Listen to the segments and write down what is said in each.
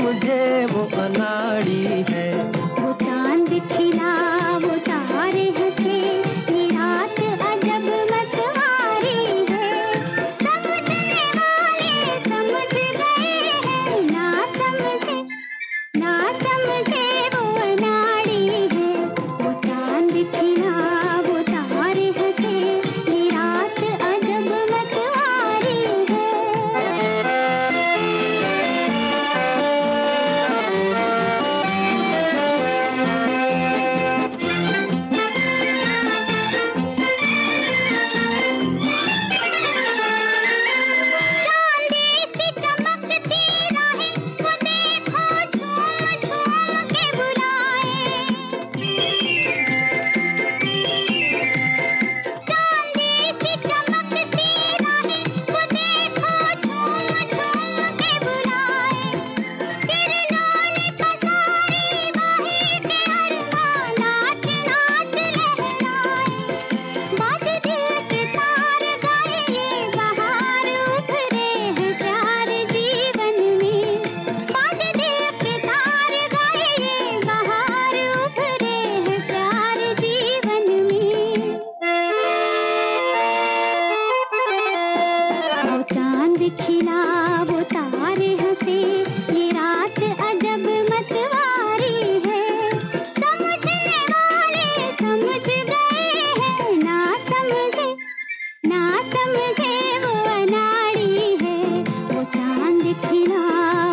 मुझे वो अनाड़ी है। वो चाँद खिला वो तारे हंसे। समझे वो अनाड़ी है वो चाँद खिला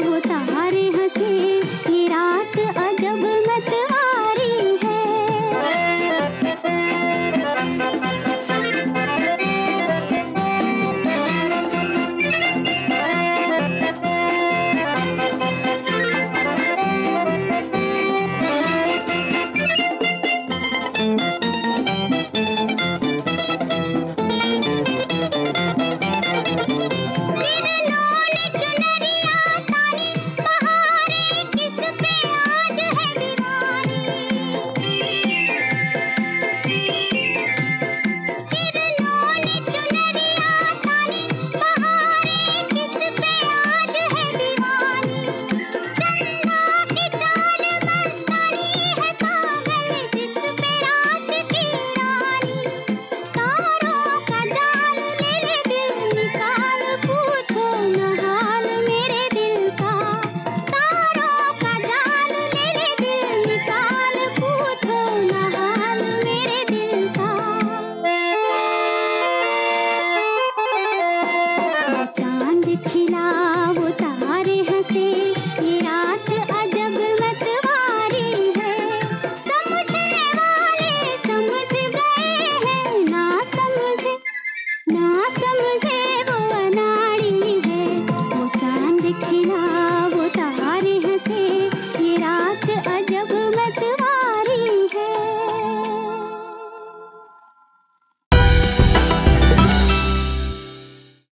Nossa, muito.